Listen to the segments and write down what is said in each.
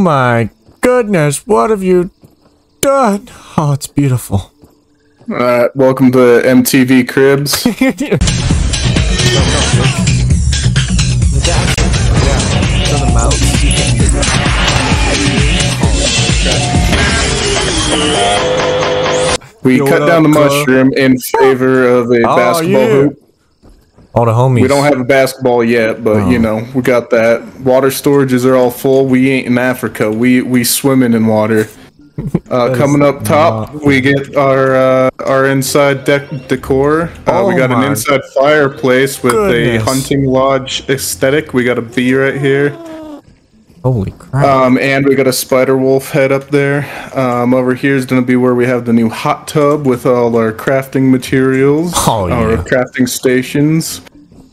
my goodness, what have you done? Oh, it's beautiful. Alright, welcome to MTV Cribs. We Yo, cut down the mushroom in favor of a Oh, basketball yeah. hoop. All the homies. We don't have a basketball yet, but Oh. you know, we got that. Water storages are all full. We ain't in Africa. We we swimming in water. Uh, coming up top, we get our uh, our inside deck decor. Uh, we Oh got an inside fireplace with goodness. a hunting lodge aesthetic. We got a bee right here. Holy crap. Um, and we got a spider wolf head up there. Um, over here is going to be where we have the new hot tub with all our crafting materials. Oh, Our crafting stations.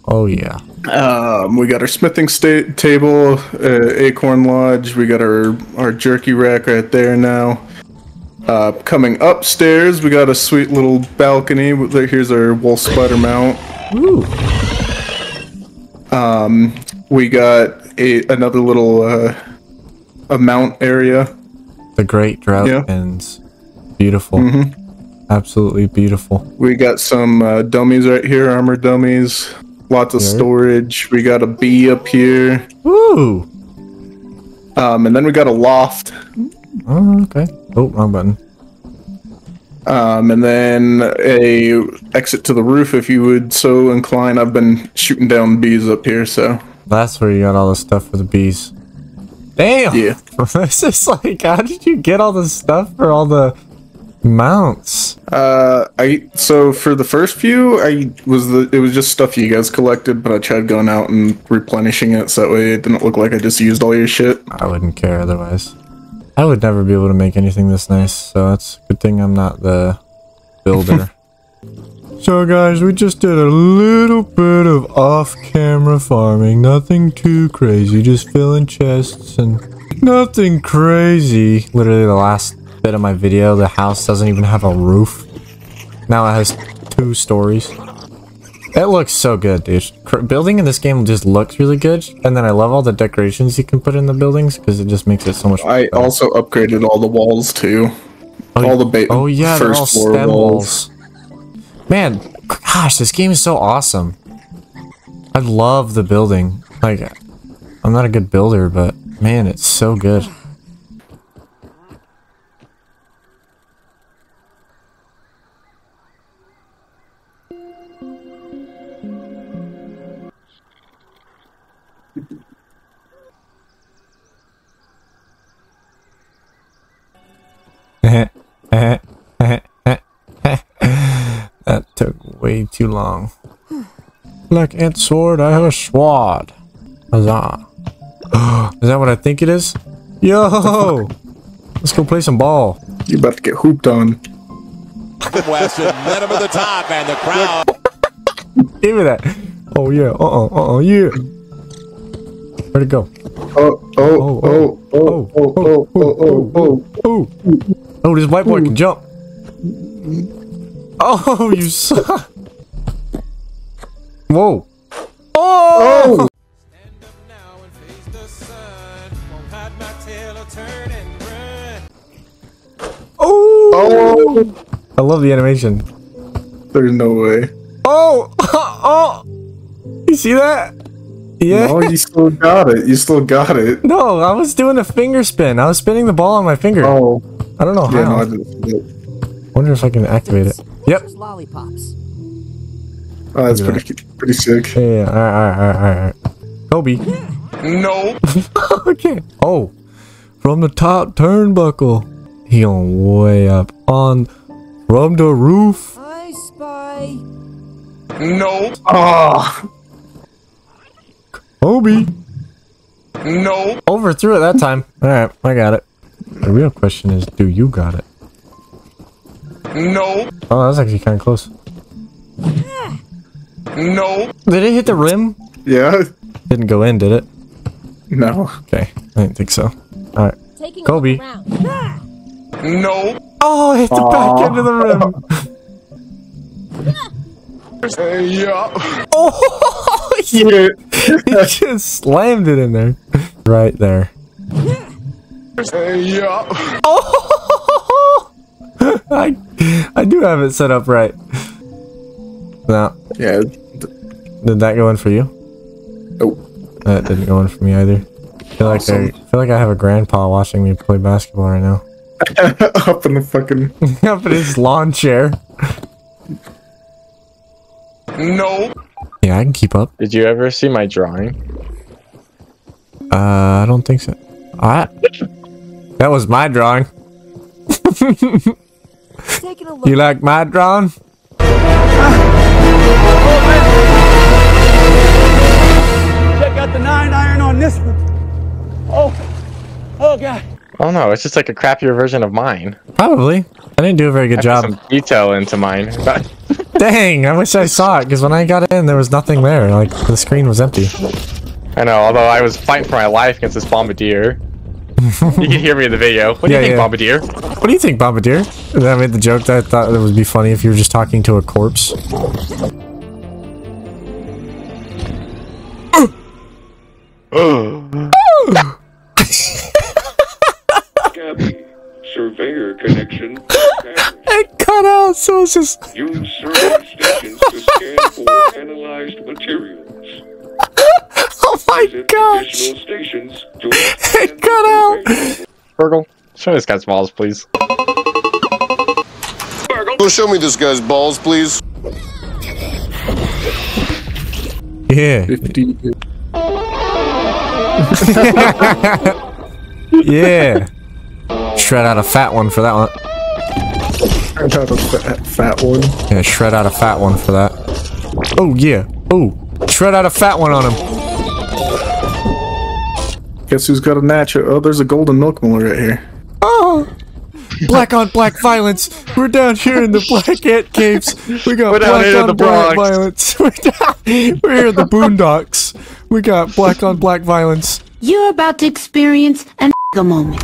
Oh, yeah. Um, we got our smithing sta- table, uh, acorn lodge. We got our our jerky rack right there now. Uh, coming upstairs, we got a sweet little balcony. Here's our wolf spider mount. Ooh. We got a another little uh, a mount area. The great drought Yeah. ends. Beautiful. Mhm. Absolutely beautiful. We got some uh, dummies right here, armor dummies. Lots of storage. We got a bee up here. Woo! Um, and then we got a loft. Oh, okay. Oh, wrong button. Um, and then a exit to the roof if you would so incline. I've been shooting down bees up here, so That's where you got all the stuff for the bees. Damn! Yeah. this is like, how did you get all the stuff for all the mounts? uh, I so for the first few, I was the it was just stuff you guys collected, but I tried going out and replenishing it so that way it didn't look like I just used all your shit. I wouldn't care otherwise. I would never be able to make anything this nice, so it's a good thing I'm not the builder. so guys, we just did a little bit of off-camera farming. Nothing too crazy, just filling chests and nothing crazy. Literally the last bit of my video, the house doesn't even have a roof. Now it has two stories. It looks so good, dude. Building in this game just looks really good, and then I love all the decorations you can put in the buildings because it just makes it so much. I better. also upgraded all the walls too. Oh, all the oh yeah, first all floor stem walls. walls. Man, gosh, this game is so awesome. I love the building. Like, I'm not a good builder, but man, it's so good. that took way too long. Black ant sword, I have a sword. Huzzah. is that what I think it is? Yo! Let's go play some ball. You about to get hooped on. Weston led him to the top, and the crowd Give me that. Oh yeah. Uh-oh. Uh uh. Yeah. Where'd it go? Oh, oh, oh, oh, oh, oh, oh, oh, oh, Oh. Oh, this white boy can jump. Oh, you suck. Whoa. Oh. Oh. Oh, I love the animation. there's no way. Oh. Oh. You see that? Yeah. Oh, you still got it. You still got it. No, I was doing a finger spin. I was spinning the ball on my finger. Oh, I don't know yeah, no, how. I didn't. wonder if I can activate it. Yep. Just lollipops. Oh, that's Look at pretty, pretty sick. Yeah, yeah. All right, all right, all right, all right. Kobe. no. okay. Oh, from the top turnbuckle. He on way up on from the roof. I spy. No. Oh, Kobe No. overthrew it that time. All right, I got it. The real question is, do you got it? No. Oh, that's actually kind of close. No. Did it hit the rim? yeah. Didn't go in, did it? No. Okay, I didn't think so. All right. Taking Kobe. a. No. Oh, it hit the back end of the rim. Oh, yeah. Oh, Yeah. just slammed it in there. Right there. Yeah. Oh! I, I do have it set up right. No, Yeah. did that go in for you? Oh. That didn't go in for me either. I feel like I Awesome. feel like I have a grandpa watching me play basketball right now. Up in the fucking. Up in his lawn chair. No. Yeah, I can keep up. Did you ever see my drawing? Uh, I don't think so. I, that was my drawing. Taking a look. You like my drawing? Check out the nine iron on this one. Oh, oh god. Oh no, it's just like a crappier version of mine. Probably. I didn't do a very good I put job. some detail into mine. Dang, I wish I saw it because when I got in, there was nothing there. Like the screen was empty. I know, although I was fighting for my life against this bombardier. you can hear me in the video. What do Yeah, you think, yeah. bombardier? What do you think, Bombardier? And then I made the joke that I thought it would be funny if you were just talking to a corpse. Gabby, surveyor connection. It cut out, so it's just. Use survey stations to scan for analyzed materials. Oh my Visit gosh! stations to It cut out! BURG.L, show me this guy's balls, please. Go show me this guy's balls, please. Yeah, 50. yeah. Shred out a fat one for that one. Turned out a fat, fat one. Yeah, shred out a fat one for that. Oh yeah. Oh, shred out a fat one on him. Guess who's got a nacho? Oh, there's a golden milk molar right here. Oh, black on black violence. We're down here in the black ant caves. We got We're down black here in on the black Bronx. violence. We're, down, we're here in the boondocks. We got black on black violence. You're about to experience a nigga moment.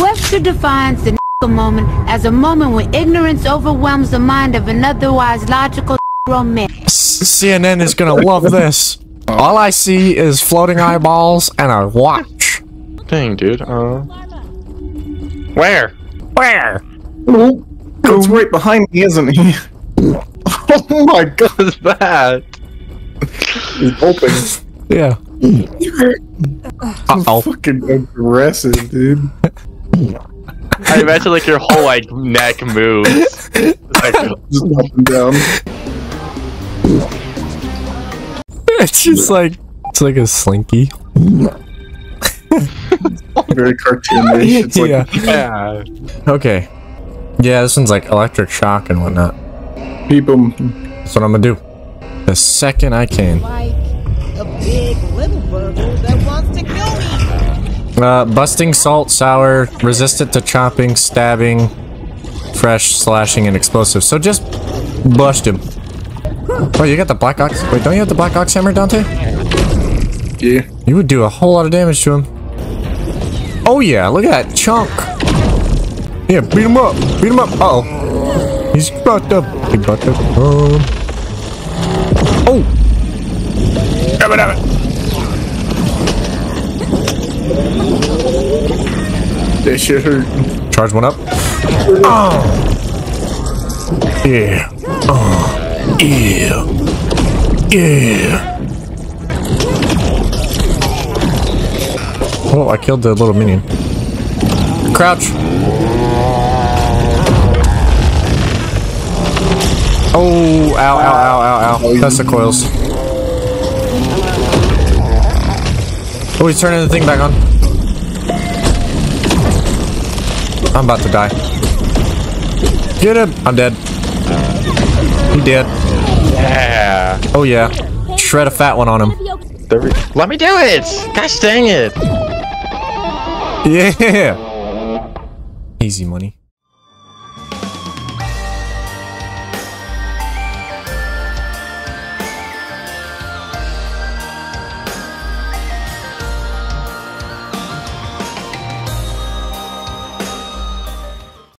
Webster defines the nigga moment as a moment when ignorance overwhelms the mind of an otherwise logical man. CNN is gonna love this. All I see is floating eyeballs and a watch. Dang, dude. Uh, where? Where? It's right behind me, isn't he? oh my god, What's that? he's open. Yeah. Uh oh. Fucking aggressive, dude. I imagine like your whole like neck moves. It's like, Just up and down. It's just like it's like a slinky. Very cartoonish. It's like yeah. yeah. Okay. Yeah, this one's like electric shock and whatnot. beep him. That's what I'm gonna do. The second I can. Uh, busting, salt, sour, resistant to chopping, stabbing, fresh, slashing, and explosive. So just bust him. Oh, you got the Black Ox? Wait, don't you have the Black Ox hammer, Dante? Yeah. You would do a whole lot of damage to him. Oh yeah, look at that chunk. Yeah, beat him up. Beat him up. Uh oh. He's about to. He's about to. Um. Oh. Damn it, damn it. That shit hurt. Charge one up. Oh. Yeah. Oh. Yeah. Yeah. Oh, I killed the little minion. Crouch. Oh, ow, ow, ow, ow, ow. That's the coils. Oh, he's turning the thing back on. I'm about to die. Get him! I'm dead. He dead. Yeah. Oh yeah. Shred a fat one on him. Let me do it! Gosh dang it! Yeah. Easy money.